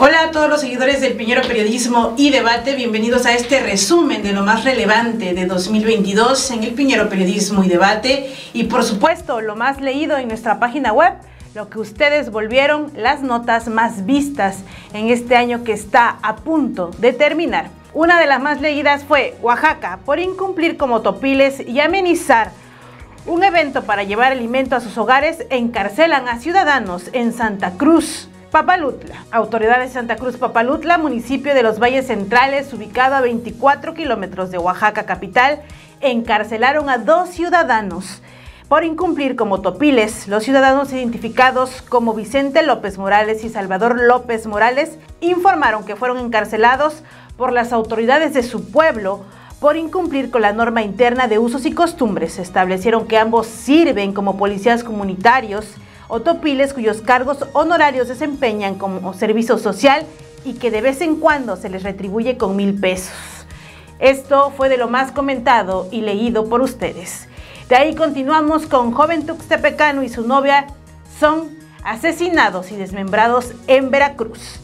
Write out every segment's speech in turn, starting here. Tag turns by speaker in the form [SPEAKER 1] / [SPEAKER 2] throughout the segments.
[SPEAKER 1] Hola a todos los seguidores del Piñero Periodismo y Debate, bienvenidos a este resumen de lo más relevante de 2022 en el Piñero Periodismo y Debate y por supuesto lo más leído en nuestra página web, lo que ustedes volvieron las notas más vistas en este año que está a punto de terminar. Una de las más leídas fue Oaxaca, por incumplir como topiles y amenizar un evento para llevar alimento a sus hogares, encarcelan a ciudadanos en Santa Cruz. Papalutla. Autoridades de Santa Cruz Papalutla, municipio de los Valles Centrales, ubicado a 24 kilómetros de Oaxaca capital, encarcelaron a dos ciudadanos por incumplir como topiles. Los ciudadanos identificados como Vicente López Morales y Salvador López Morales informaron que fueron encarcelados por las autoridades de su pueblo por incumplir con la norma interna de usos y costumbres. Establecieron que ambos sirven como policías comunitarios o topiles cuyos cargos honorarios desempeñan como servicio social y que de vez en cuando se les retribuye con mil pesos. Esto fue de lo más comentado y leído por ustedes. De ahí continuamos con joven tuxtepecano y su novia son asesinados y desmembrados en Veracruz.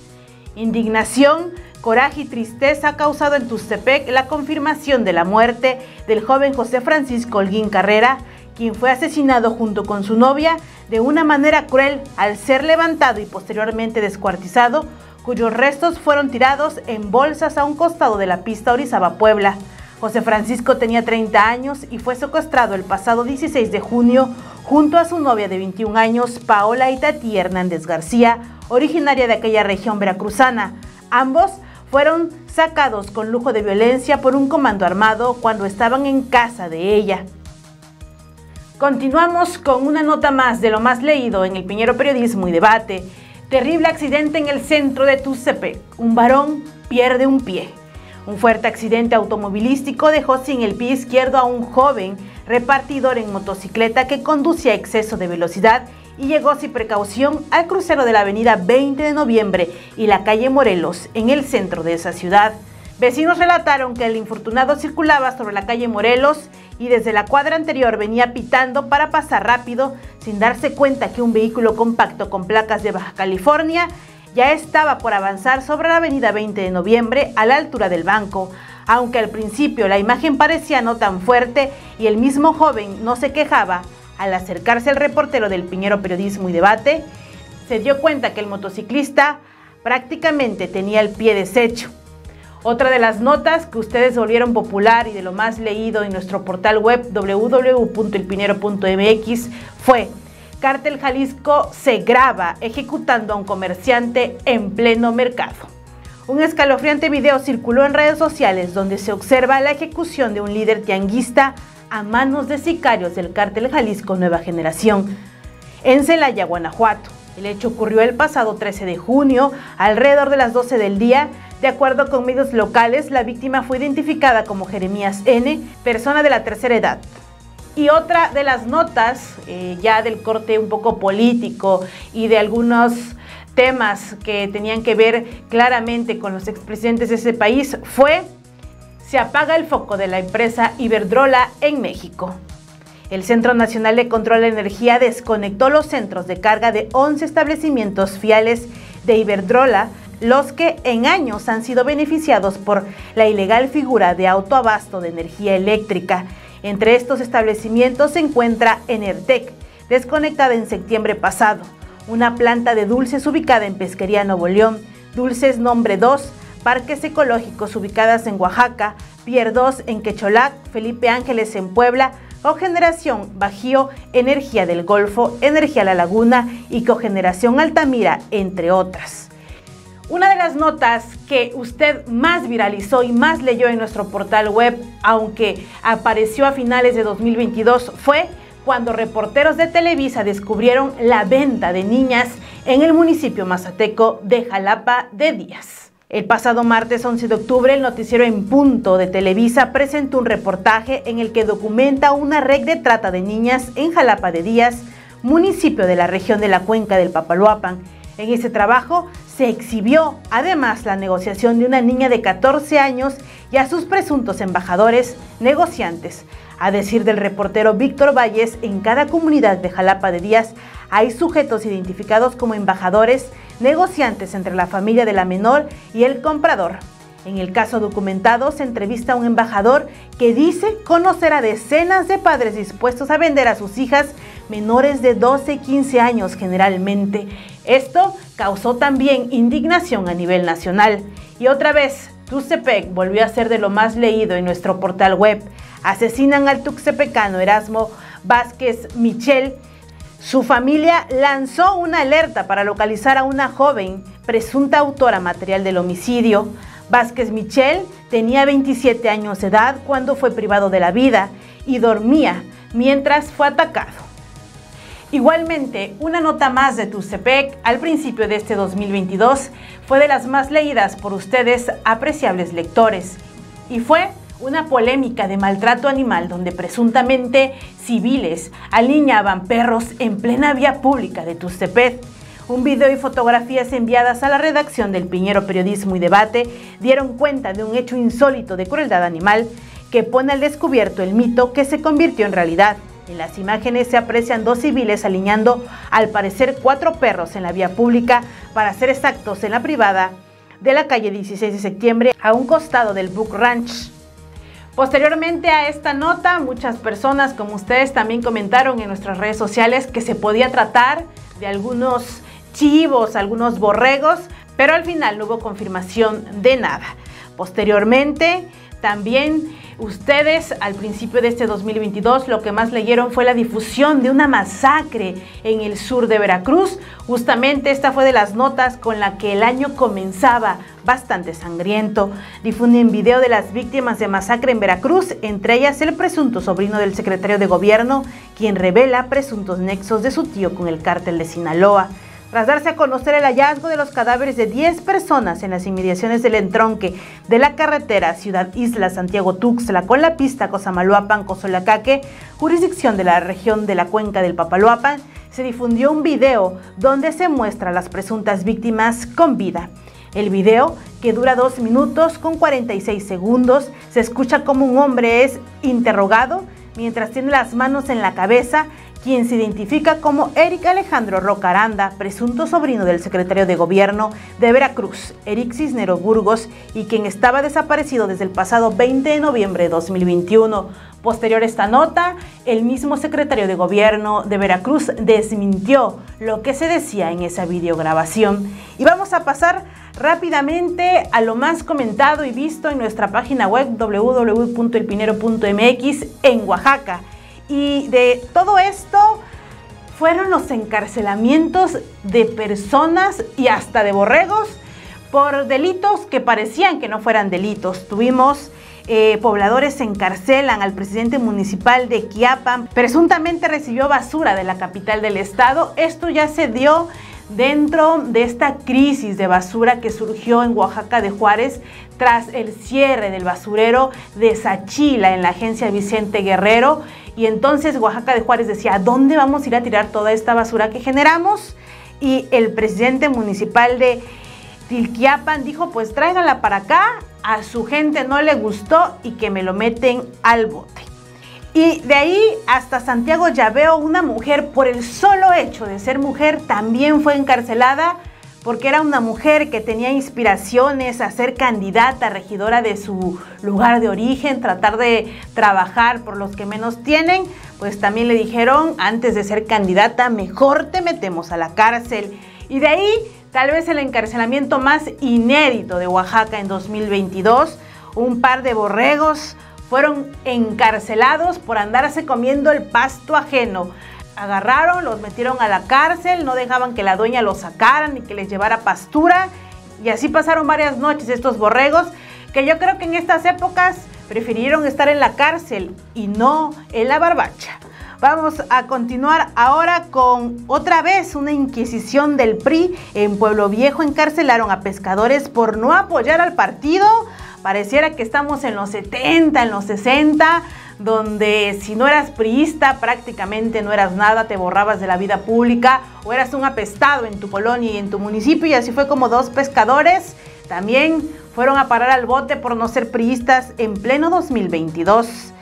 [SPEAKER 1] Indignación, coraje y tristeza ha causado en Tuxtepec la confirmación de la muerte del joven José Francisco Holguín Carrera, quien fue asesinado junto con su novia de una manera cruel al ser levantado y posteriormente descuartizado, cuyos restos fueron tirados en bolsas a un costado de la pista Orizaba-Puebla. José Francisco tenía 30 años y fue secuestrado el pasado 16 de junio junto a su novia de 21 años, Paola Itatí Hernández García, originaria de aquella región veracruzana. Ambos fueron sacados con lujo de violencia por un comando armado cuando estaban en casa de ella. Continuamos con una nota más de lo más leído en el Piñero Periodismo y Debate. Terrible accidente en el centro de Tuxtepec. Un varón pierde un pie. Un fuerte accidente automovilístico dejó sin el pie izquierdo a un joven repartidor en motocicleta que conducía a exceso de velocidad y llegó sin precaución al crucero de la avenida 20 de noviembre y la calle Morelos, en el centro de esa ciudad. Vecinos relataron que el infortunado circulaba sobre la calle Morelos y desde la cuadra anterior venía pitando para pasar rápido sin darse cuenta que un vehículo compacto con placas de Baja California ya estaba por avanzar sobre la avenida 20 de noviembre a la altura del banco. Aunque al principio la imagen parecía no tan fuerte y el mismo joven no se quejaba, al acercarse al reportero del Piñero Periodismo y Debate, se dio cuenta que el motociclista prácticamente tenía el pie deshecho. Otra de las notas que ustedes volvieron popular y de lo más leído en nuestro portal web www.elpinero.mx fue Cártel Jalisco se graba ejecutando a un comerciante en pleno mercado. Un escalofriante video circuló en redes sociales donde se observa la ejecución de un líder tianguista a manos de sicarios del cártel Jalisco Nueva Generación en Celaya, Guanajuato. El hecho ocurrió el pasado 13 de junio, alrededor de las 12 del día. De acuerdo con medios locales, la víctima fue identificada como Jeremías N., persona de la tercera edad. Y otra de las notas, eh, ya del corte un poco político y de algunos temas que tenían que ver claramente con los expresidentes de ese país, fue se apaga el foco de la empresa Iberdrola en México. El Centro Nacional de Control de Energía desconectó los centros de carga de 11 establecimientos fiales de Iberdrola, los que en años han sido beneficiados por la ilegal figura de autoabasto de energía eléctrica. Entre estos establecimientos se encuentra Enertec, desconectada en septiembre pasado, una planta de dulces ubicada en Pesquería Nuevo León, Dulces Nombre 2, parques ecológicos ubicadas en Oaxaca, Pier 2 en Quecholac, Felipe Ángeles en Puebla, Cogeneración Bajío, Energía del Golfo, Energía La Laguna y Cogeneración Altamira, entre otras. Una de las notas que usted más viralizó y más leyó en nuestro portal web, aunque apareció a finales de 2022, fue cuando reporteros de Televisa descubrieron la venta de niñas en el municipio mazateco de Jalapa de Díaz. El pasado martes 11 de octubre, el noticiero En Punto de Televisa presentó un reportaje en el que documenta una red de trata de niñas en Jalapa de Díaz, municipio de la región de la cuenca del Papaloapan. En ese trabajo se exhibió además la negociación de una niña de 14 años y a sus presuntos embajadores negociantes. A decir del reportero Víctor Valles, en cada comunidad de Jalapa de Díaz hay sujetos identificados como embajadores negociantes entre la familia de la menor y el comprador. En el caso documentado se entrevista a un embajador que dice conocer a decenas de padres dispuestos a vender a sus hijas menores de 12 y 15 años generalmente. Esto causó también indignación a nivel nacional. Y otra vez, Tuxtepec volvió a ser de lo más leído en nuestro portal web. Asesinan al tuxtepecano Erasmo Vázquez Michel. Su familia lanzó una alerta para localizar a una joven presunta autora material del homicidio. Vázquez Michel tenía 27 años de edad cuando fue privado de la vida y dormía mientras fue atacado. Igualmente, una nota más de Tuxtepec al principio de este 2022 fue de las más leídas por ustedes, apreciables lectores, y fue una polémica de maltrato animal donde presuntamente civiles aliñaban perros en plena vía pública de Tuxtepec. Un video y fotografías enviadas a la redacción del Piñero Periodismo y Debate dieron cuenta de un hecho insólito de crueldad animal que pone al descubierto el mito que se convirtió en realidad. En las imágenes se aprecian dos civiles alineando, al parecer, cuatro perros en la vía pública, para ser exactos, en la privada de la calle 16 de septiembre, a un costado del Book Ranch. Posteriormente a esta nota, muchas personas como ustedes también comentaron en nuestras redes sociales que se podía tratar de algunos chivos, algunos borregos, pero al final no hubo confirmación de nada. Posteriormente, también ustedes al principio de este 2022 lo que más leyeron fue la difusión de una masacre en el sur de Veracruz. Justamente esta fue de las notas con la que el año comenzaba bastante sangriento. Difunden video de las víctimas de masacre en Veracruz, entre ellas el presunto sobrino del secretario de gobierno, quien revela presuntos nexos de su tío con el cártel de Sinaloa. Tras darse a conocer el hallazgo de los cadáveres de 10 personas en las inmediaciones del entronque de la carretera Ciudad Isla Santiago Tuxtla con la pista Cosamaloapan Cozolacaque, jurisdicción de la región de la cuenca del Papaloapan, se difundió un video donde se muestra a las presuntas víctimas con vida. El video, que dura 2 minutos con 46 segundos, se escucha como un hombre es interrogado mientras tiene las manos en la cabeza quien se identifica como Eric Alejandro Rocaranda, presunto sobrino del secretario de Gobierno de Veracruz, Eric Cisnero Burgos, y quien estaba desaparecido desde el pasado 20 de noviembre de 2021. Posterior a esta nota, el mismo secretario de Gobierno de Veracruz desmintió lo que se decía en esa videograbación. Y vamos a pasar rápidamente a lo más comentado y visto en nuestra página web www.elpinero.mx en Oaxaca. Y de todo esto fueron los encarcelamientos de personas y hasta de borregos por delitos que parecían que no fueran delitos. Tuvimos eh, pobladores encarcelan al presidente municipal de Quiapan, presuntamente recibió basura de la capital del estado. Esto ya se dio dentro de esta crisis de basura que surgió en Oaxaca de Juárez tras el cierre del basurero de Sachila en la agencia Vicente Guerrero. Y entonces Oaxaca de Juárez decía, ¿a dónde vamos a ir a tirar toda esta basura que generamos? Y el presidente municipal de Tilquiapan dijo, pues tráiganla para acá, a su gente no le gustó y que me lo meten al bote. Y de ahí hasta Santiago ya veo una mujer, por el solo hecho de ser mujer, también fue encarcelada porque era una mujer que tenía inspiraciones a ser candidata, regidora de su lugar de origen, tratar de trabajar por los que menos tienen, pues también le dijeron, antes de ser candidata, mejor te metemos a la cárcel. Y de ahí, tal vez el encarcelamiento más inédito de Oaxaca en 2022, un par de borregos fueron encarcelados por andarse comiendo el pasto ajeno. Agarraron, los metieron a la cárcel, no dejaban que la dueña los sacaran ni que les llevara pastura. Y así pasaron varias noches estos borregos que yo creo que en estas épocas prefirieron estar en la cárcel y no en la barbacha. Vamos a continuar ahora con otra vez una inquisición del PRI. En Pueblo Viejo encarcelaron a pescadores por no apoyar al partido Pareciera que estamos en los 70, en los 60, donde si no eras priista prácticamente no eras nada, te borrabas de la vida pública o eras un apestado en tu colonia y en tu municipio y así fue como dos pescadores también fueron a parar al bote por no ser priistas en pleno 2022.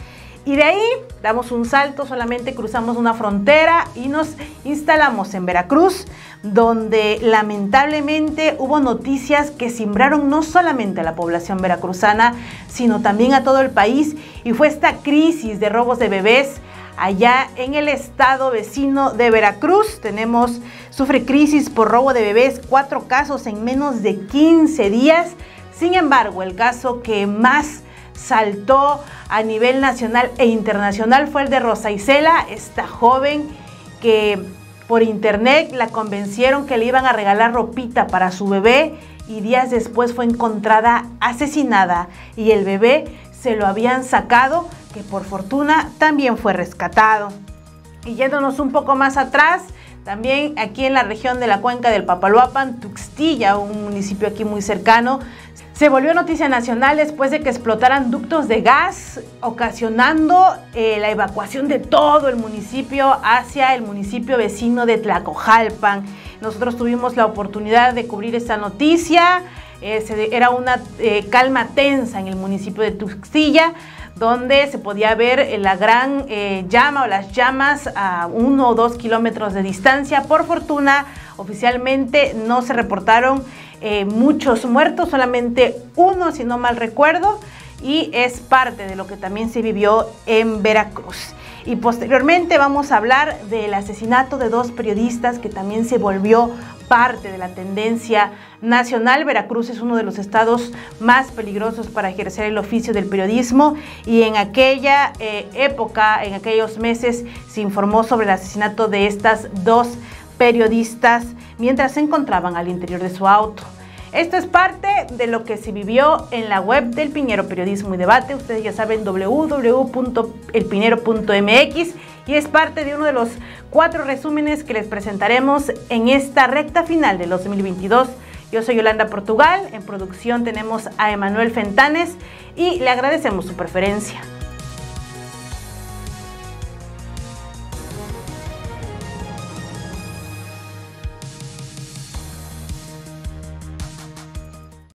[SPEAKER 1] Y de ahí damos un salto, solamente cruzamos una frontera y nos instalamos en Veracruz, donde lamentablemente hubo noticias que simbraron no solamente a la población veracruzana, sino también a todo el país. Y fue esta crisis de robos de bebés allá en el estado vecino de Veracruz. Tenemos, sufre crisis por robo de bebés, cuatro casos en menos de 15 días. Sin embargo, el caso que más saltó a nivel nacional e internacional fue el de Rosa Isela, esta joven que por internet la convencieron que le iban a regalar ropita para su bebé y días después fue encontrada asesinada y el bebé se lo habían sacado, que por fortuna también fue rescatado. Y yéndonos un poco más atrás, también aquí en la región de la cuenca del Papaloapan, Tuxtilla, un municipio aquí muy cercano, se volvió noticia nacional después de que explotaran ductos de gas, ocasionando eh, la evacuación de todo el municipio hacia el municipio vecino de Tlacojalpan. Nosotros tuvimos la oportunidad de cubrir esta noticia. Eh, era una eh, calma tensa en el municipio de Tuxtilla donde se podía ver la gran llama o las llamas a uno o dos kilómetros de distancia. Por fortuna, oficialmente no se reportaron eh, muchos muertos, solamente uno si no mal recuerdo, y es parte de lo que también se vivió en Veracruz. Y posteriormente vamos a hablar del asesinato de dos periodistas que también se volvió parte de la tendencia nacional. Veracruz es uno de los estados más peligrosos para ejercer el oficio del periodismo y en aquella eh, época, en aquellos meses, se informó sobre el asesinato de estas dos periodistas mientras se encontraban al interior de su auto. Esto es parte de lo que se vivió en la web del Piñero Periodismo y Debate. Ustedes ya saben www.elpiñero.mx y es parte de uno de los cuatro resúmenes que les presentaremos en esta recta final del 2022. Yo soy Yolanda Portugal, en producción tenemos a Emanuel Fentanes y le agradecemos su preferencia.